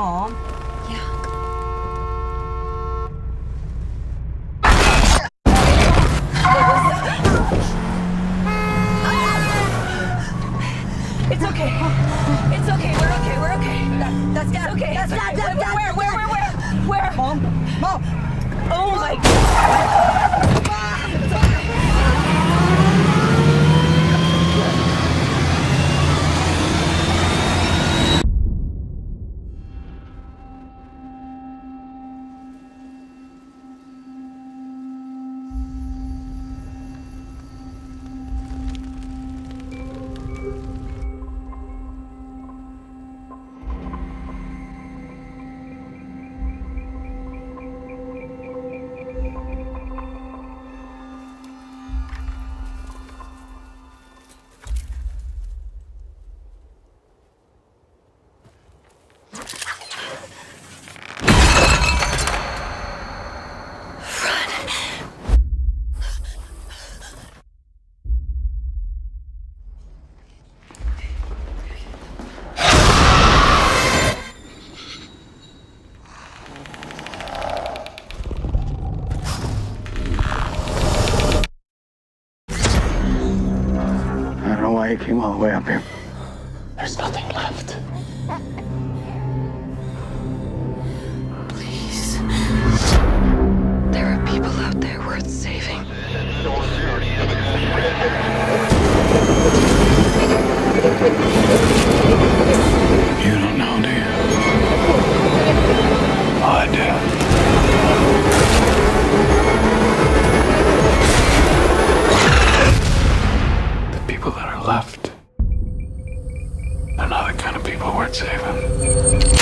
Mom. It's okay. It's okay. We're okay. We're okay. That's okay. That's, that's, that's, that's, that's where, where, where, where. Mom. Mom. Oh my God. hiking all the way up here. There's nothing left. people weren't saving.